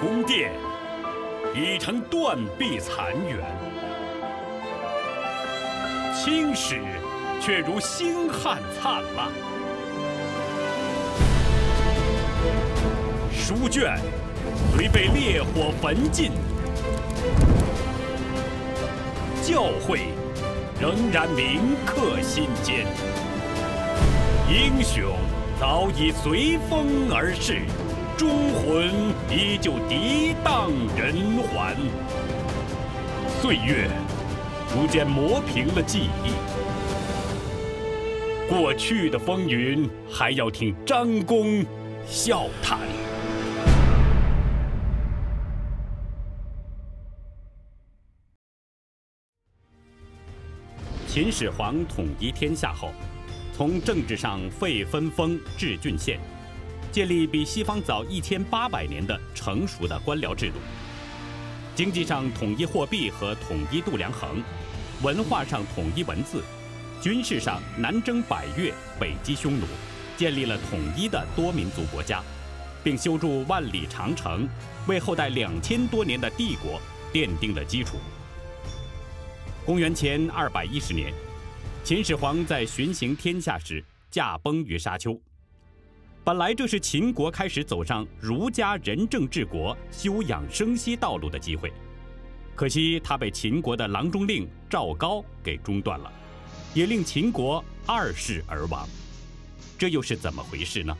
宫殿已成断壁残垣，青史却如星汉灿烂。书卷虽被烈火焚尽，教诲仍然铭刻心间。英雄早已随风而逝，忠魂依旧涤荡人寰。岁月逐渐磨平了记忆，过去的风云还要听张公笑谈。秦始皇统一天下后。从政治上废分封置郡县，建立比西方早一千八百年的成熟的官僚制度；经济上统一货币和统一度量衡；文化上统一文字；军事上南征百越，北击匈奴，建立了统一的多民族国家，并修筑万里长城，为后代两千多年的帝国奠定了基础。公元前二百一十年。秦始皇在巡行天下时驾崩于沙丘。本来这是秦国开始走上儒家仁政治国、休养生息道路的机会，可惜他被秦国的郎中令赵高给中断了，也令秦国二世而亡。这又是怎么回事呢？